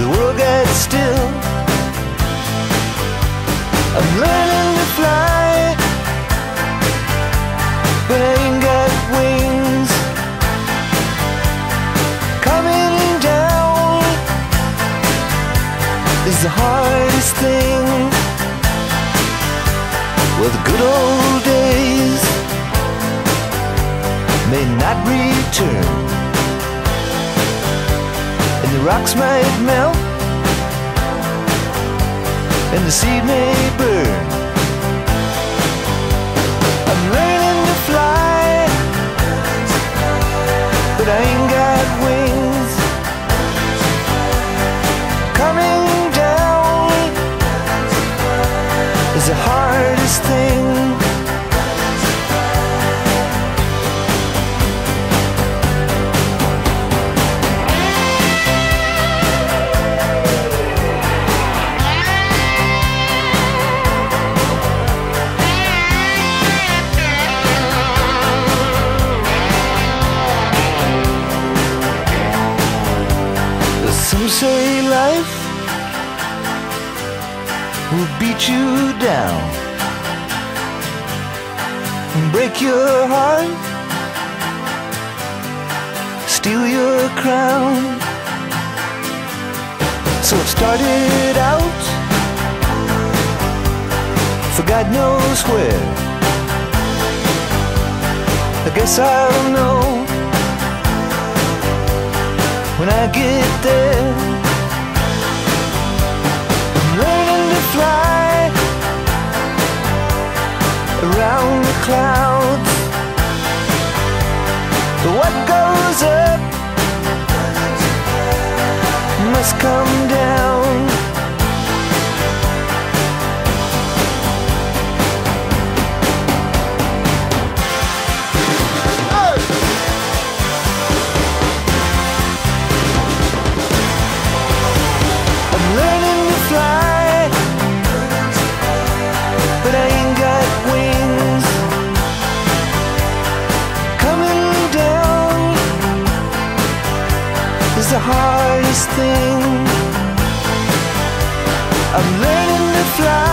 The world got still. I'm learning to fly, but I got wings. Coming down is the hardest thing. Well, the good old days may not return, rocks might melt, and the seed may burn. I'm learning to fly, but I ain't got wings. Coming down is the hardest thing. Say life will beat you down and break your heart, steal your crown. So it started out for God knows where. I guess I'll know when I get there. I'm learning to fly around the clouds. But what goes up must come thing. I'm learning to fly,